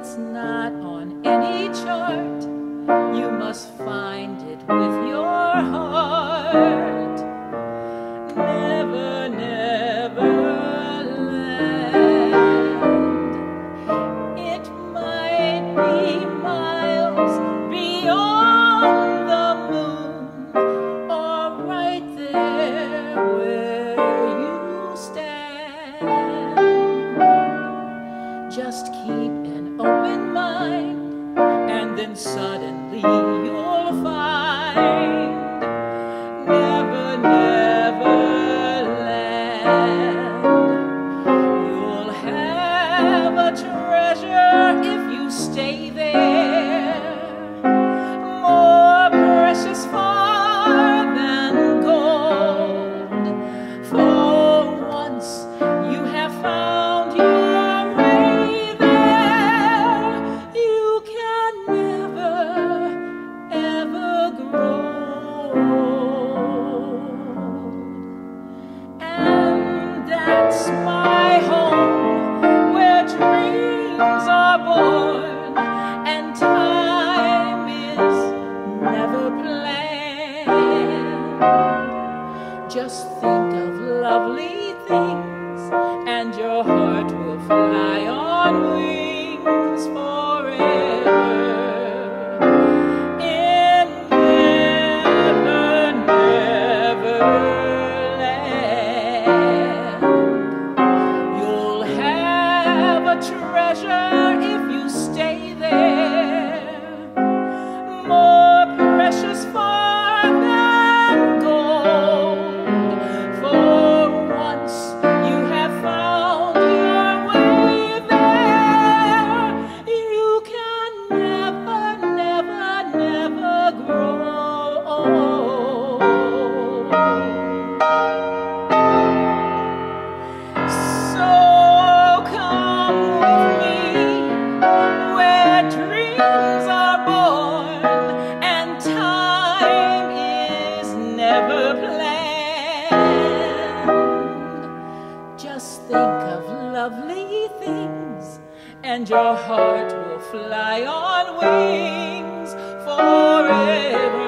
It's not on any chart, you must find it with your heart. Never, never land. It might be miles beyond the moon, or right there where you stand. Just keep suddenly you'll find never, never land. You'll have a treasure if you stay there. Just think of lovely things and your heart will fly on wings forever.